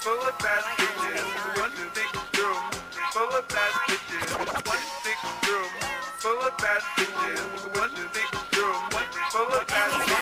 full of bad bitches. One big room full of bad bitches. One big room full of bad bitches.